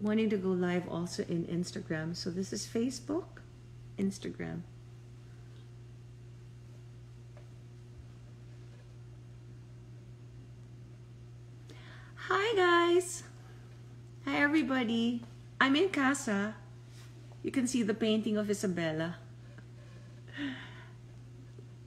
wanting to go live also in Instagram. So this is Facebook, Instagram. Hi guys! Hi everybody! I'm in casa. You can see the painting of Isabella.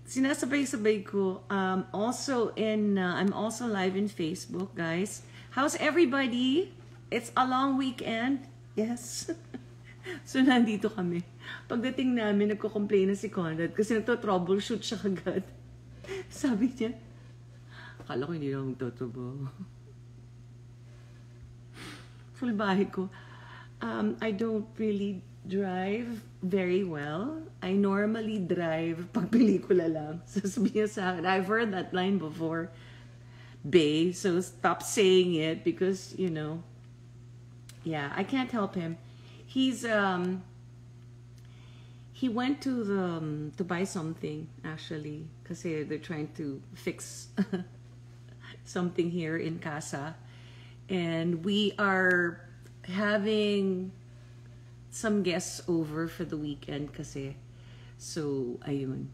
Sinasabay-sabay ko. Um, also in, uh, I'm also live in Facebook, guys. How's everybody? It's a long weekend. Yes. so, nandito kami. Pagdating namin, nagko-complain na si Conrad kasi nagto-troubleshoot siya kagad. Sabi niya, akala ko hindi na magtotrobo. Full bahay ko. Um, I don't really drive very well. I normally drive pag pelikula lang. Sasabihin sa akin, I've heard that line before. Bay, so stop saying it because, you know, yeah, I can't help him. He's um he went to the um, to buy something actually because they're trying to fix something here in casa. And we are having some guests over for the weekend kasi so ayun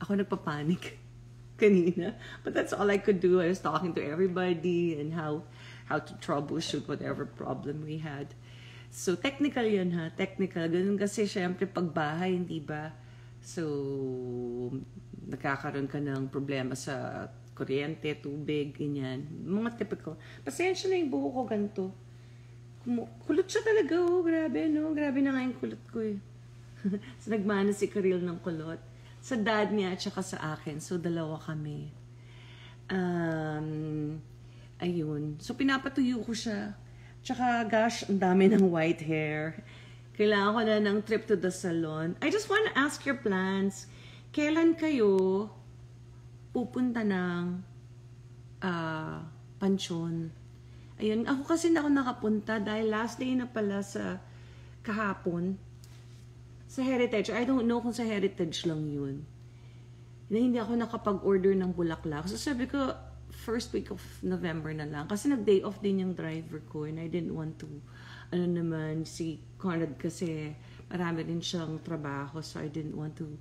ako nagpapanik kanina. But that's all I could do. I was talking to everybody and how how to troubleshoot whatever problem we had. So, technical yun ha. Technical. Ganun kasi syempre pag bahay, hindi ba? So, nakakaroon ka ng problema sa kuryente, tubig, ganyan. Mga typical. Pasensya na yung buho ko ganito. Kulot siya talaga, oh. Grabe, no? Grabe na nga yung kulot ko, eh. so, nagmana si Karil ng kulot. Sa dad niya at saka sa akin. So, dalawa kami. Um, Ayun. So, pinapatuyo ko siya. Tsaka, gosh, ang dami ng white hair. Kailangan ko na ng trip to the salon. I just want to ask your plans. Kailan kayo pupunta ng uh, pansyon? Ayun, ako kasi na ako nakapunta dahil last day na pala sa kahapon sa Heritage. I don't know kung sa Heritage lang yun. Na hindi ako nakapag-order ng bulaklak. So sabi ko, first week of November na lang. Kasi nag-day off din yung driver ko and I didn't want to, ano naman, si Conrad kasi marami din siyang trabaho so I didn't want to,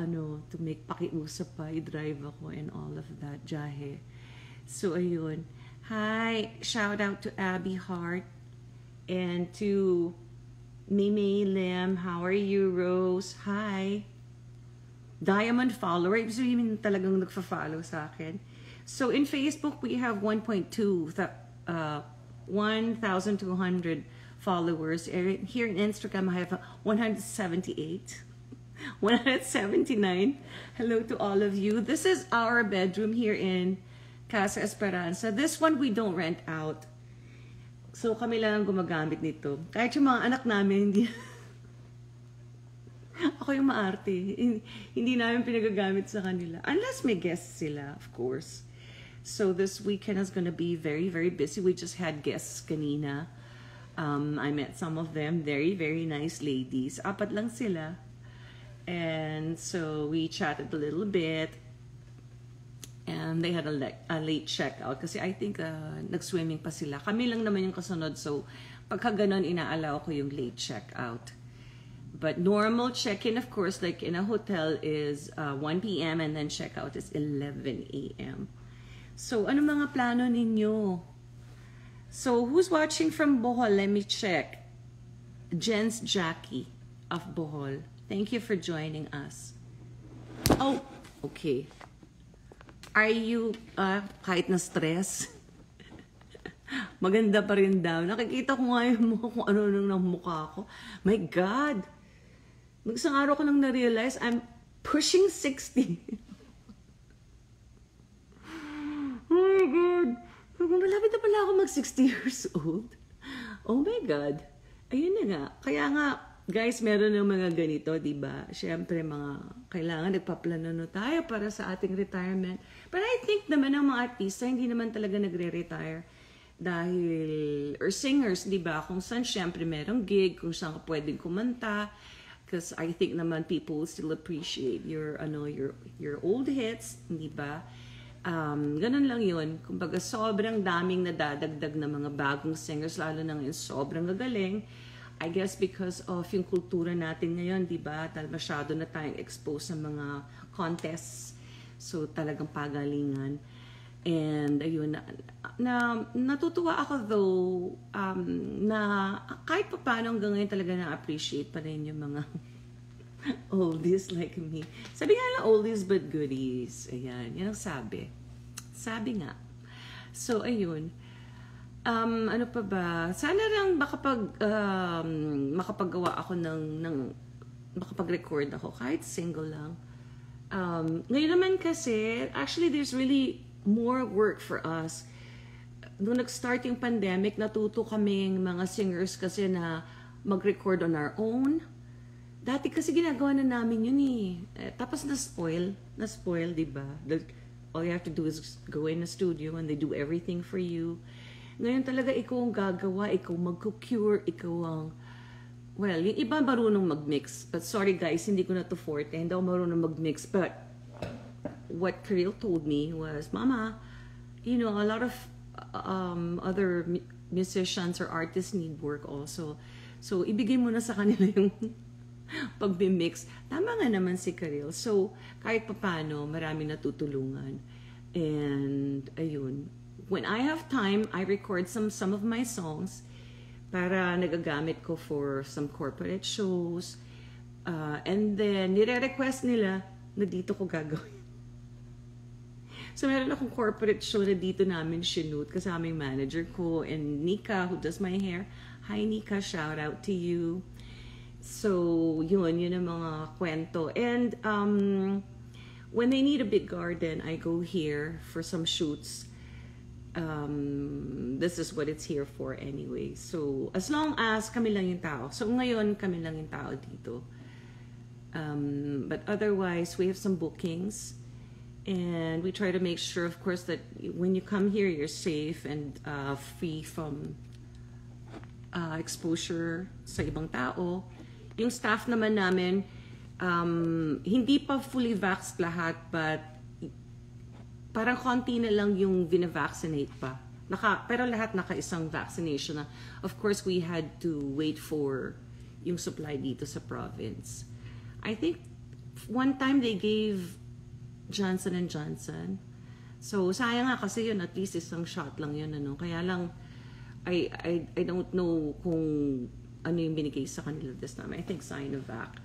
ano, to make pakiusap pa, i-drive ako and all of that, jahe. So, ayun. Hi, shout out to Abby Hart and to Mimi Lim. How are you, Rose? Hi. Diamond follower. Ibig sabihin talagang nagfa-follow sa akin. So in Facebook, we have 1.2, uh, 1,200 followers. Here in Instagram, I have 178. 179. Hello to all of you. This is our bedroom here in Casa Esperanza. This one we don't rent out. So kami lang ang gumagamit nito. Kahit yung mga anak namin, hindi... ako yung maarte. Hindi namin pinagagamit sa kanila. Unless may guests sila, of course. So this weekend is going to be very, very busy. We just had guests kanina. Um, I met some of them. Very, very nice ladies. Apat lang sila. And so we chatted a little bit. And they had a, le- a late checkout kasi I think uh, nag-swimming pa sila. Kami lang naman yung kasunod. So pagka ganun, inaalaw ko yung late checkout. But normal check-in, of course, like in a hotel, is uh, 1 p.m. and then checkout is 11 a.m. So, ano mga plano ninyo? So, who's watching from Bohol? Let me check. Jens Jackie of Bohol. Thank you for joining us. Oh, okay. Are you, uh, kahit na stress? Maganda pa rin daw. Nakikita ko nga yung mukha kung ano nang ng mukha ko. My God! Magsang araw ko nang na-realize I'm pushing 60. mag-60 years old? Oh my God. Ayun na nga. Kaya nga, guys, meron ng mga ganito, di ba? Siyempre, mga kailangan nagpaplano na tayo para sa ating retirement. But I think naman ang mga artista, hindi naman talaga nagre-retire dahil, or singers, di ba? Kung saan, siyempre, merong gig, kung saan ka pwedeng kumanta. Because I think naman people still appreciate your, ano, your, your old hits, di ba? Um, ganun lang yun. Kumbaga, sobrang daming nadadagdag na mga bagong singers, lalo na ngayon, sobrang gagaling. I guess because of yung kultura natin ngayon, di ba? Dahil masyado na tayong exposed sa mga contests. So, talagang pagalingan. And ayun, na, na natutuwa ako though um, na kahit pa paano hanggang ngayon talaga na-appreciate pa rin yung mga oldies like me. Sabi nga lang oldies but goodies. Ayan, yan ang sabi. Sabi nga. So, ayun. Um, ano pa ba? Sana lang makapag, um, makapagawa ako ng, ng makapag-record ako kahit single lang. Um, ngayon naman kasi, actually there's really more work for us. Nung nag-start yung pandemic, natuto kaming mga singers kasi na mag-record on our own. Dati kasi ginagawa na namin yun eh. eh tapos na-spoil. Na-spoil, di ba? All you have to do is go in a studio and they do everything for you. Ngayon talaga ikaw ang gagawa, ikaw mag-cure, ikaw ang... Well, yung iba marunong mag-mix. But sorry guys, hindi ko na to forte. Hindi ako marunong mag-mix. But what Kirill told me was, Mama, you know, a lot of um, other musicians or artists need work also. So, ibigay mo na sa kanila yung pag-mix. Tama nga naman si Karil. So, kahit papano, marami natutulungan. And, ayun. When I have time, I record some some of my songs para nagagamit ko for some corporate shows. Uh, and then, nire-request nila na dito ko gagawin. So, meron akong corporate show na dito namin shoot kasama yung manager ko and Nika who does my hair. Hi Nika, shout out to you. So, yun, yun ang mga kwento. And um, when they need a big garden, I go here for some shoots. Um, this is what it's here for anyway. So, as long as kami lang yung tao. So, ngayon kami lang yung tao dito. Um, but otherwise, we have some bookings and we try to make sure, of course, that when you come here, you're safe and uh, free from uh, exposure sa ibang tao. Yung staff naman namin, um, hindi pa fully vaxxed lahat, but parang konti na lang yung vina-vaccinate pa. Naka, pero lahat naka-isang vaccination na. Of course, we had to wait for yung supply dito sa province. I think one time they gave Johnson and Johnson. So, sayang nga kasi yun, at least isang shot lang yun, ano. Kaya lang, I, I, I don't know kung ano yung binigay sa kanila this time. I think Sinovac.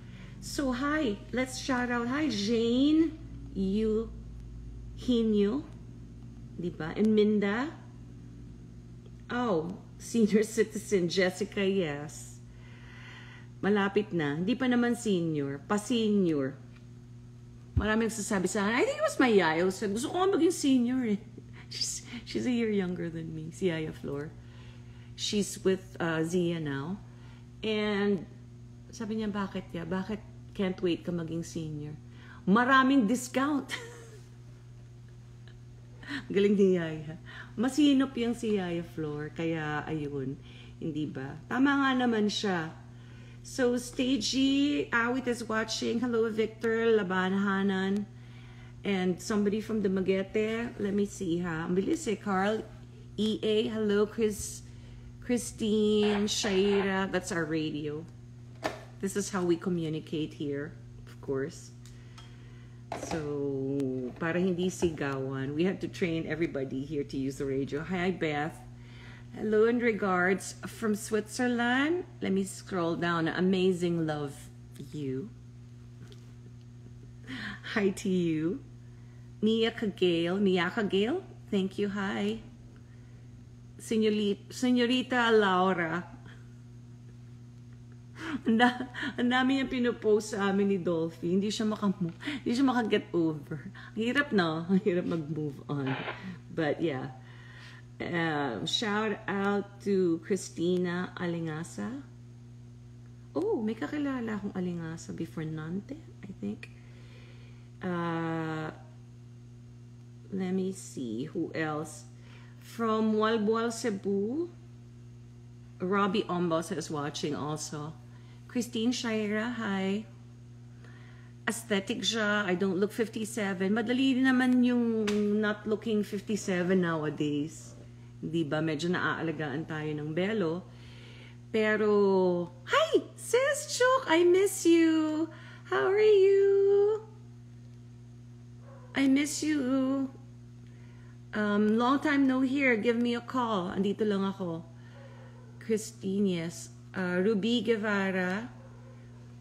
So, hi. Let's shout out. Hi, Jane. You. Hinyo. Diba? And Minda. Oh, senior citizen. Jessica, yes. Malapit na. Hindi pa naman senior. Pa-senior. Maraming nagsasabi sa I think it was my yaya. Said, gusto ko maging senior eh. She's, she's a year younger than me, si Yaya Flor. She's with uh, Zia now. And sabi niya, bakit ya? Bakit can't wait ka maging senior? Maraming discount. Galing ni Yaya. Masinop yung si Yaya Flor. Kaya ayun, hindi ba? Tama nga naman siya So, Stagey, Awit is watching. Hello, Victor, Labanhanan, and somebody from the Magete. Let me see, ha? Ang bilis eh, Carl. EA, hello, Chris, Christine, Shaira. That's our radio. This is how we communicate here, of course. So, para hindi sigawan, we have to train everybody here to use the radio. Hi, Beth. Hello and regards from Switzerland. Let me scroll down. Amazing love you. Hi to you. Mia Kagale. Mia Kagale. Thank you. Hi. Senorita Laura. Ang dami yung pinupost sa amin ni Dolphy. Hindi siya maka hindi siya maka-get over. Ang hirap no? Ang hirap mag-move on. But yeah. Um, shout out to Christina Alingasa. Oh, may kakilala akong Alingasa before Nante, I think. Uh, let me see, who else? From Walboal, Cebu, Robbie Ombos is watching also. Christine Shaira, hi. aesthetic siya. I don't look 57. Madali naman yung not looking 57 nowadays. Di ba? Medyo naaalagaan tayo ng belo. Pero, hi! Sis Chuk, I miss you! How are you? I miss you. Um, long time no here. Give me a call. Andito lang ako. Christine, yes. Uh, Ruby Guevara,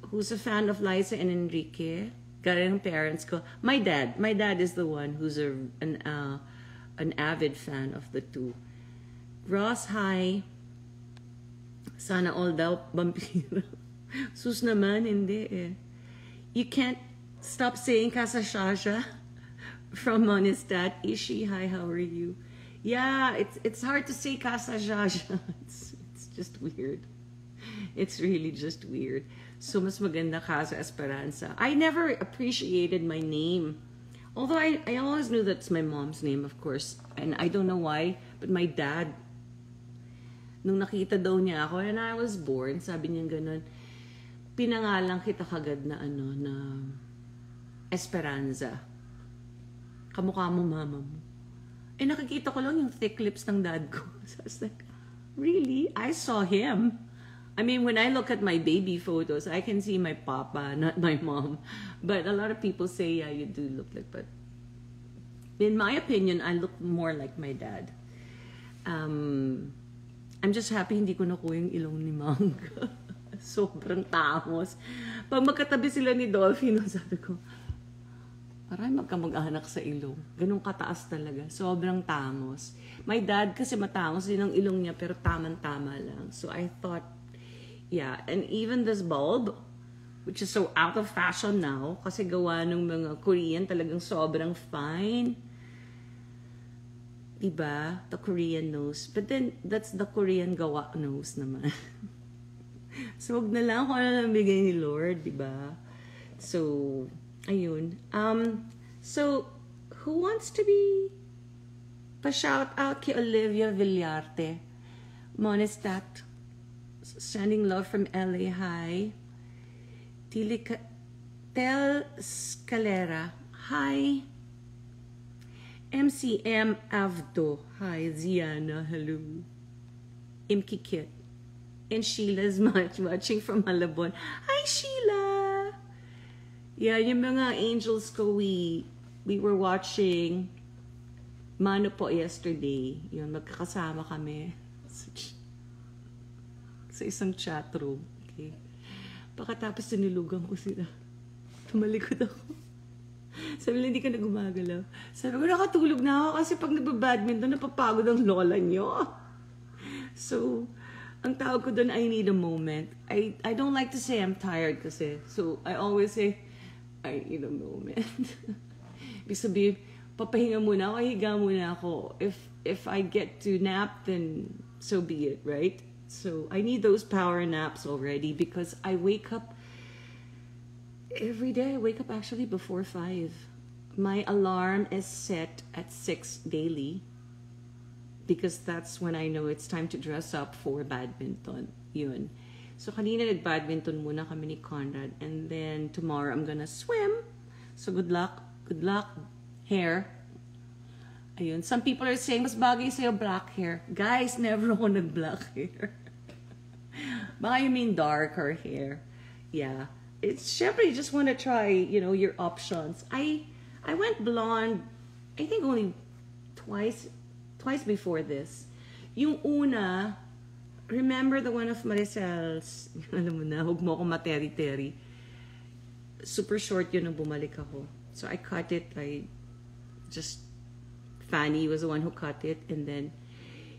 who's a fan of Liza and Enrique. Gaya ng parents ko. My dad. My dad is the one who's a, an, uh, an avid fan of the two. Ross, hi. Sana all daw vampiro. Sus naman, hindi eh. You can't stop saying Casa Shasha from Monistat. Ishi, hi, how are you? Yeah, it's it's hard to say Casa Shasha. It's, it's just weird. It's really just weird. So mas maganda Casa Esperanza. I never appreciated my name. Although I, I always knew that's my mom's name, of course. And I don't know why, but my dad, nung nakita daw niya ako, and I was born, sabi niya ganun, pinangalan kita kagad na ano, na Esperanza. Kamukha mo mama mo. Eh nakikita ko lang yung thick lips ng dad ko. So I was like, really? I saw him. I mean, when I look at my baby photos, I can see my papa, not my mom. But a lot of people say, yeah, you do look like, but in my opinion, I look more like my dad. Um, I'm just happy hindi ko nakuha yung ilong ni Mang. Sobrang tamos. Pag magkatabi sila ni Dolphin, sabi ko, parang magkamag-anak sa ilong. Ganun kataas talaga. Sobrang tamos. My dad kasi matamos din ang ilong niya, pero tamang-tama lang. So I thought, yeah. And even this bulb, which is so out of fashion now, kasi gawa ng mga Korean, talagang sobrang fine. Diba? The Korean nose. But then, that's the Korean gawa nose naman. so, wag na lang kung ano lang bigay ni Lord, diba? So, ayun. Um, so, who wants to be pa-shout out Olivia Villarte? Monistat. Sending love from LA. Hi. Tilica, Tel Scalera. Hi. MCM Avdo. Hi. Ziana. Hello. Imki Kit. And Sheila's much watching from Malabon. Hi, Sheila. Yeah, yung mga angels ko, we, we were watching Mano po yesterday. Yun, magkakasama kami sa isang chat room. Okay. Pagkatapos sinilugan ko sila. Tumalikod ako. Sabi nila, hindi ka na gumagalaw. Sabi ko, nakatulog na ako kasi pag nagbabadminton, napapagod ang lola nyo. So, ang tawag ko doon, I need a moment. I, I don't like to say I'm tired kasi. So, I always say, I need a moment. Ibig sabihin, papahinga muna ako, muna ako. If, if I get to nap, then so be it, right? So I need those power naps already because I wake up every day. I wake up actually before five. My alarm is set at six daily because that's when I know it's time to dress up for badminton. Yun. So kanina nag-badminton muna kami ni Conrad and then tomorrow I'm gonna swim. So good luck. Good luck. Hair. Ayun. Some people are saying, mas bagay sa'yo black hair. Guys, never ako nag-black hair. Baka you mean darker hair. Yeah. It's syempre you just want to try, you know, your options. I I went blonde I think only twice twice before this. Yung una, remember the one of Maricel's, alam mo na, huwag mo ako materi-teri. Super short yun nung bumalik ako. So I cut it, I just, Fanny was the one who cut it, and then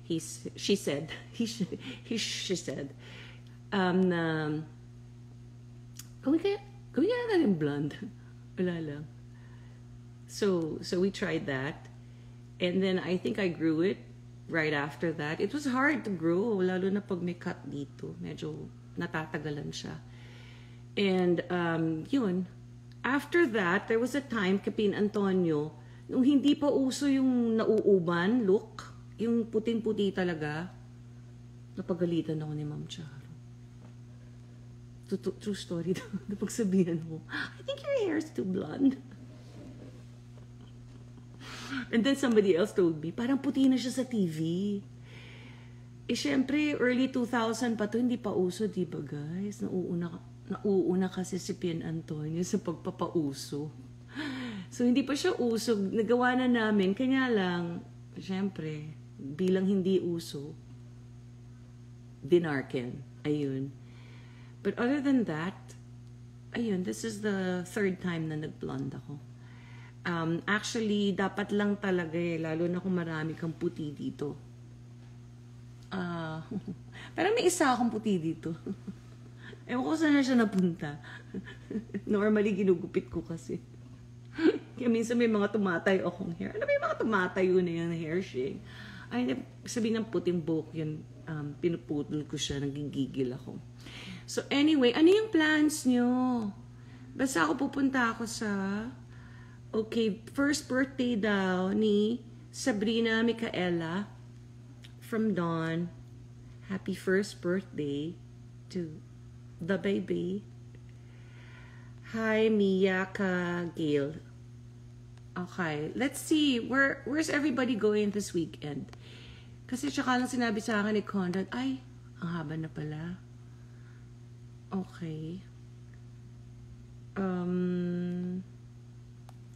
he, she said, he, he, she said, um, na, gawin kaya, gawin kaya natin blonde. Wala lang. So, so we tried that. And then I think I grew it right after that. It was hard to grow, lalo na pag may cut dito. Medyo natatagalan siya. And um, yun, after that, there was a time, Kapin Antonio, nung hindi pa uso yung nauuban look, yung puting-puti talaga, napagalitan ako ni Ma'am Charo. True, true story to. Napagsabihan mo, I think your hair is too blonde. And then somebody else told me, parang puti na siya sa TV. Eh, syempre, early 2000 pa to, hindi pa uso, di ba guys? Nauuna, nauuna kasi si Pian Antonio sa pagpapauso. So, hindi pa siya uso. Nagawa na namin. Kanya lang, syempre, bilang hindi uso, dinarken. Ayun. But other than that, ayun, this is the third time na nag-blonde ako. Um, actually, dapat lang talaga eh, lalo na kung marami kang puti dito. Ah, uh, parang may isa akong puti dito. Ewan ko saan na siya napunta. Normally, ginugupit ko kasi. Kaya minsan may mga tumatay akong hair. Ano ba yung mga tumatayo na yung hair shake? Ay, sabi ng puting buhok yun, um, pinuputol ko siya, nagigigil ako. So anyway, ano yung plans nyo? Basta ako pupunta ako sa, okay, first birthday daw ni Sabrina Micaela from Dawn. Happy first birthday to the baby. Hi, Miyaka Gail. Okay, let's see. Where where's everybody going this weekend? Kasi tsaka lang sinabi sa akin ni Conrad, ay, ang haba na pala. Okay. Um,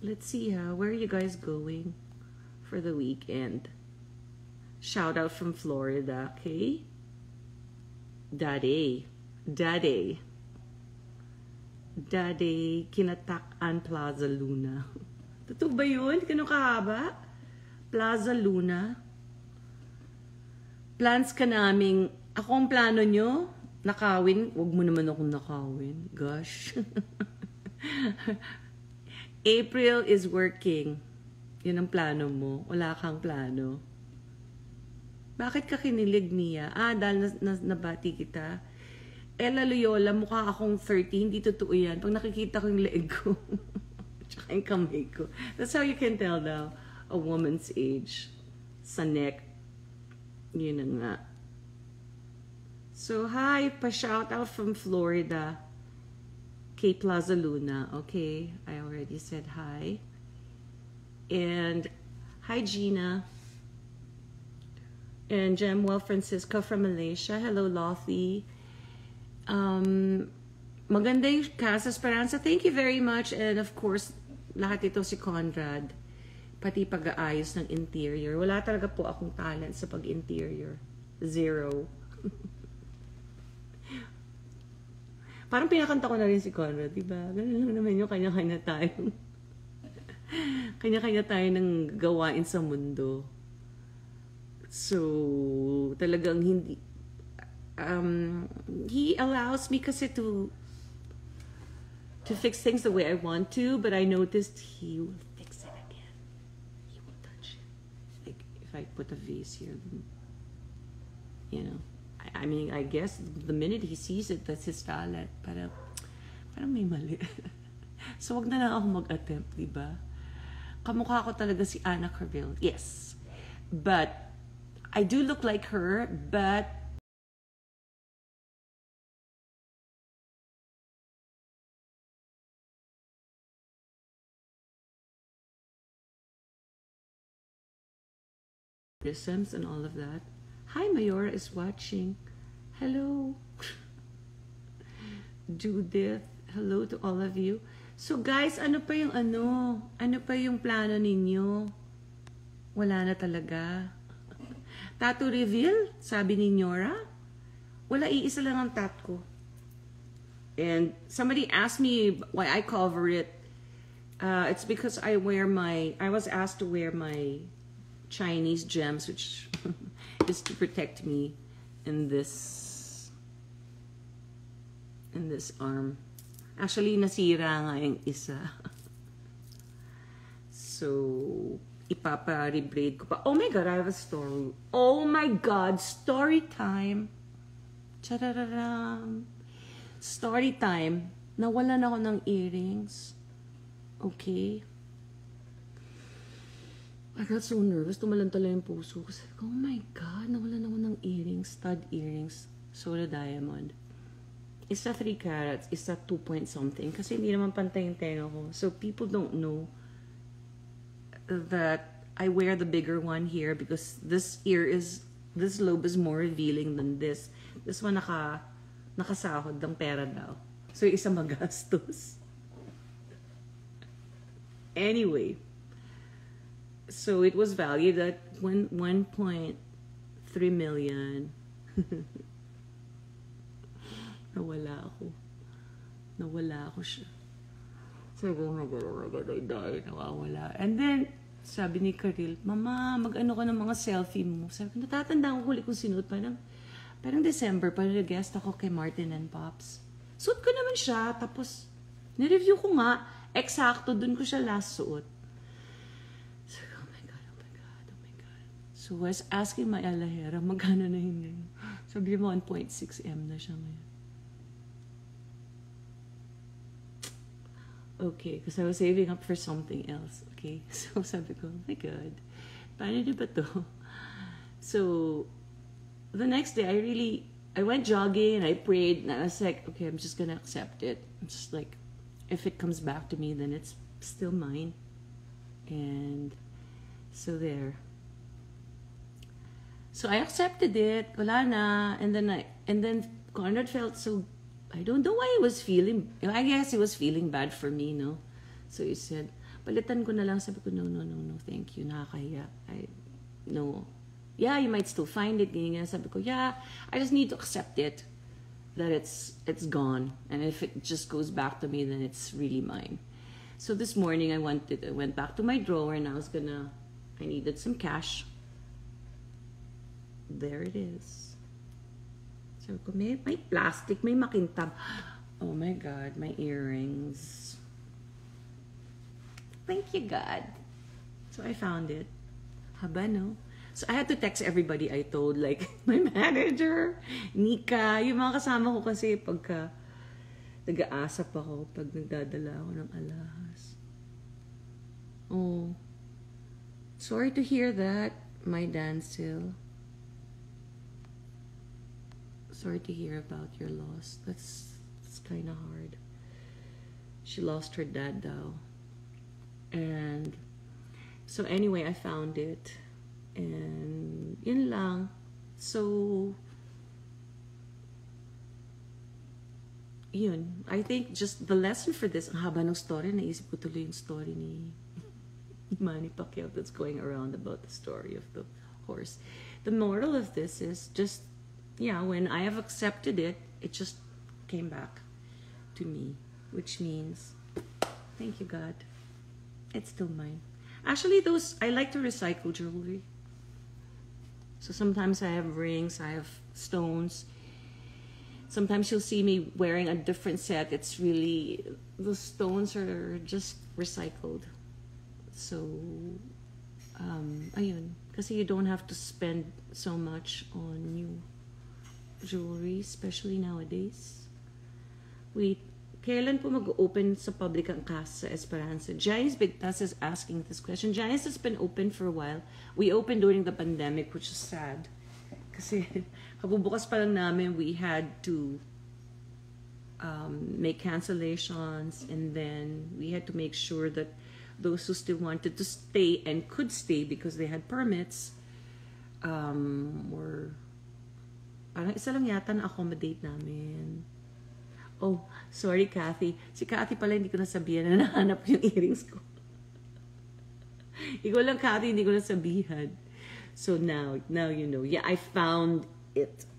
let's see ha. Where are you guys going for the weekend? Shout out from Florida, okay? Daddy. Daddy. Daddy Kinatakan Plaza Luna. Totoo ba yun? Kano kahaba? Plaza Luna. Plans ka naming, ako ang plano nyo, nakawin. Huwag mo naman akong nakawin. Gosh. April is working. Yun ang plano mo. Wala kang plano. Bakit ka kinilig, Mia? Ah, dahil nas, nas, nabati kita. Ella Loyola, mukha akong 30. Hindi totoo yan. Pag nakikita ko yung leeg ko, tsaka yung kamay ko. That's how you can tell now a woman's age. Sa neck. Yun na nga. So, hi, pa-shout out from Florida. Kay Plaza Luna. Okay, I already said hi. And hi, Gina. And Jemuel Francisco from Malaysia. Hello, Lothy. Um, maganda yung Casa Esperanza. Thank you very much. And of course, lahat ito si Conrad. Pati pag-aayos ng interior. Wala talaga po akong talent sa pag-interior. Zero. Parang pinakanta ko na rin si Conrad, di ba? Ganun lang naman yung kanya-kanya tayo. kanya-kanya tayo ng gawain sa mundo. So, talagang hindi, um, he allows me kasi to to fix things the way I want to, but I noticed he will fix it again. He will touch it. Like if I put a vase here, then, you know. I, mean, I guess the minute he sees it, that's his talent. Para, parang may mali. so, wag na lang ako mag-attempt, di ba? Kamukha ko talaga si Anna Carville. Yes. But, I do look like her, but and all of that. Hi, Mayora is watching. Hello. Judith, hello to all of you. So guys, ano pa yung ano? Ano pa yung plano ninyo? Wala na talaga. Tattoo reveal, sabi ni Nora. Wala, iisa lang ang tat ko. And somebody asked me why I cover it. Uh, it's because I wear my, I was asked to wear my Chinese gems, which is to protect me in this in this arm. Actually, nasira nga yung isa. so, ipapa-rebraid ko pa. Oh my God, I have a story. Oh my God, story time. Charararam. Story time. Nawalan ako ng earrings. Okay. I got so nervous. Tumalantala yung puso ko. Sabi oh my God, nawalan ako ng earrings, stud earrings, soda diamond. Isa 3 carats, isa 2 point something. Kasi hindi naman pantay yung tenga ko. So people don't know that I wear the bigger one here because this ear is, this lobe is more revealing than this. This one naka, nakasahod ng pera daw. So isa magastos. Anyway, so it was valued at one 1.3 million. Nawala ako. Nawala ako siya. Sabi ko, oh my God, oh. Nawawala. And then, sabi ni Karil, Mama, mag-ano ka ng mga selfie mo. Sabi ko, natatandaan ko huli kong sinuot. Parang, parang December, parang nag-guest ako kay Martin and Pops. Suot ko naman siya. Tapos, nireview ko nga. Eksakto, dun ko siya last suot. Ko, oh my God, oh my God, oh my God. So, I was asking my alahera, magkano na yun ngayon? Sabi mo, 1.6M na siya ngayon. Okay, because I was saving up for something else. Okay, so sabi ko, oh my God, paano na ba to? So, the next day, I really, I went jogging and I prayed and I was like, okay, I'm just gonna accept it. I'm just like, if it comes back to me, then it's still mine. And so there. So I accepted it, wala na, and then I, and then Conrad felt so I don't know why he was feeling, I guess he was feeling bad for me, no? So he said, palitan ko na lang. Sabi ko, no, no, no, no, thank you. Nakakahiya. I, no. Yeah, you might still find it. Ganyan. Sabi ko, yeah, I just need to accept it. That it's, it's gone. And if it just goes back to me, then it's really mine. So this morning, I went, I went back to my drawer and I was gonna, I needed some cash. There it is. Sabi ko, may, may plastic, may makintab. Oh my God, my earrings. Thank you, God. So I found it. Haba, no? So I had to text everybody I told, like my manager, Nika, yung mga kasama ko kasi pagka nag-aasap ako pag nagdadala ako ng alahas. Oh, sorry to hear that, my Dancil sorry to hear about your loss. That's, that's kind of hard. She lost her dad though. And so anyway, I found it. And yun lang. So, yun. I think just the lesson for this, ang haba ng story, naisip ko tuloy yung story ni Manny Pacquiao that's going around about the story of the horse. The moral of this is just yeah, when I have accepted it, it just came back to me, which means, thank you, God. It's still mine. Actually, those, I like to recycle jewelry. So sometimes I have rings, I have stones. Sometimes you'll see me wearing a different set. It's really, the stones are just recycled. So, um, ayun. Kasi you don't have to spend so much on new jewelry, especially nowadays. Wait, kailan po mag-open sa public ang Casa Esperanza? Janice Bigtas is asking this question. Janice has been open for a while. We opened during the pandemic, which is sad. Kasi kabubukas pa lang namin, we had to um, make cancellations and then we had to make sure that those who still wanted to stay and could stay because they had permits um, were Parang isa lang yata na accommodate namin. Oh, sorry Kathy. Si Kathy pala hindi ko nasabihan na nahanap yung earrings ko. Ikaw lang Kathy, hindi ko nasabihan. So now, now you know. Yeah, I found it.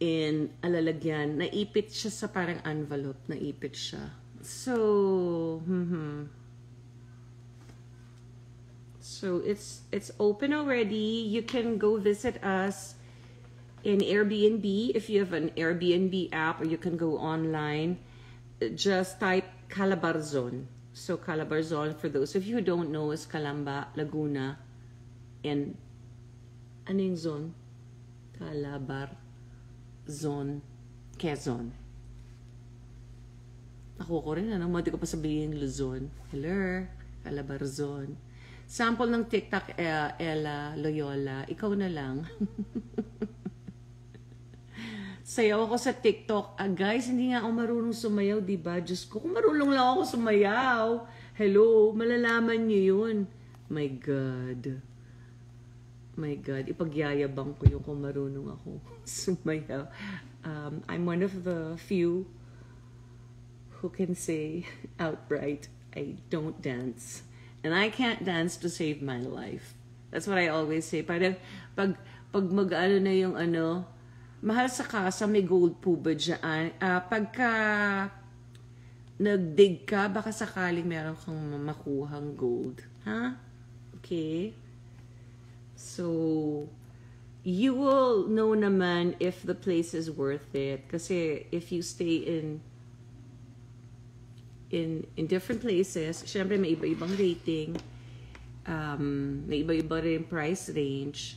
In alalagyan. Naipit siya sa parang envelope. Naipit siya. So, hmm, hmm. So it's it's open already. You can go visit us in Airbnb if you have an Airbnb app or you can go online. Just type Calabarzon. So Calabarzon, for those of you who don't know, is Calamba, Laguna, and ano yung zone? Calabarzon, Quezon. Ako ko rin, ano, hindi ko pa sabihin Luzon. Hello, Calabarzon. Sample ng TikTok, uh, Ella Loyola. Ikaw na lang. sayaw ako sa TikTok. Ah, guys, hindi nga ako marunong sumayaw, di ba? Diyos ko, kung marunong lang ako sumayaw, hello, malalaman niyo yun. My God. My God, ipagyayabang ko yung kung marunong ako sumayaw. Um, I'm one of the few who can say outright, I don't dance. And I can't dance to save my life. That's what I always say. Parang pag, pag mag-ano na yung ano, mahal sa kasa, may gold po ba dyan? Uh, pagka nagdig ka, baka sakaling meron kang makuhang gold. Ha? Huh? Okay? So, you will know naman if the place is worth it. Kasi if you stay in in in different places, syempre may iba-ibang rating, um, may iba-iba rin price range.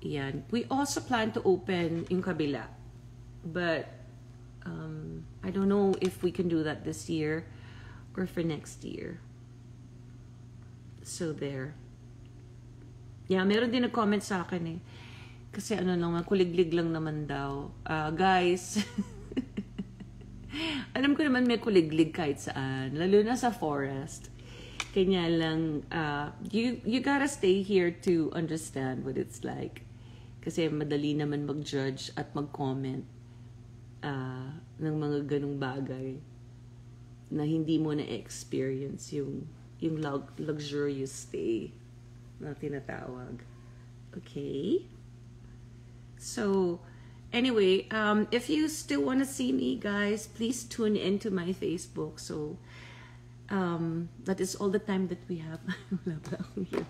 Yan. We also plan to open yung kabila. But um, I don't know if we can do that this year or for next year. So there. Yeah, meron din nag-comment sa akin eh. Kasi ano naman, kuliglig lang naman daw. Uh, guys, alam ko naman may kuliglig kahit saan. Lalo na sa forest. Kanya lang, uh, you, you gotta stay here to understand what it's like. Kasi madali naman mag-judge at mag-comment uh, ng mga ganong bagay na hindi mo na-experience yung, yung luxurious stay na tinatawag. Okay? So, anyway, um, if you still want to see me, guys, please tune into my Facebook. So, um, that is all the time that we have. Wala hero.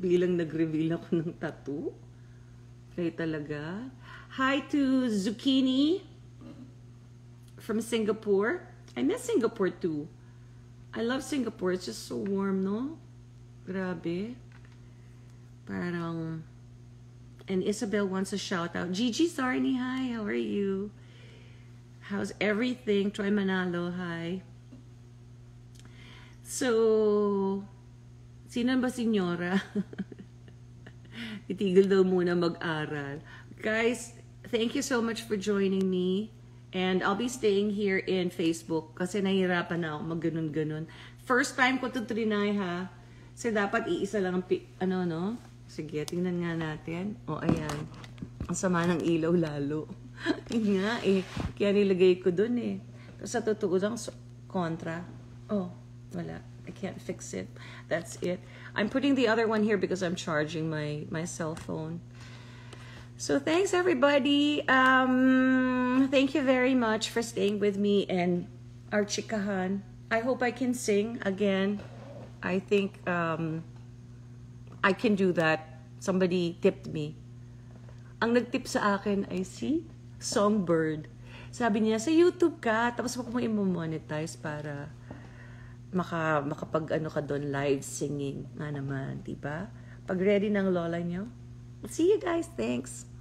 Bilang nag-reveal ako ng tattoo. Kaya talaga. Hi to Zucchini from Singapore. I miss Singapore too. I love Singapore. It's just so warm, no? Grabe. Parang... And Isabel wants a shout out. Gigi Sarni, hi. How are you? How's everything? Troy Manalo, hi. So, sino ba senyora? Itigil daw muna mag-aral. Guys, thank you so much for joining me. And I'll be staying here in Facebook kasi nahihirapan na ako mag-ganun-ganun. First time ko to trinay ha. Kasi dapat iisa lang ang, ano, no? Sige, tingnan nga natin. O, ayan. Ang sama ng ilaw lalo. nga eh. Kaya nilagay ko dun eh. Sa totoo lang, kontra. Oh, wala. I can't fix it. That's it. I'm putting the other one here because I'm charging my, my cell phone. So thanks everybody. Um, thank you very much for staying with me and our chikahan. I hope I can sing again. I think um, I can do that. Somebody tipped me. Ang nagtip sa akin ay si Songbird. Sabi niya, sa YouTube ka, tapos mo i-monetize para maka, makapag ano ka doon, live singing nga naman, di ba? Pag ready ng lola niyo. See you guys. Thanks.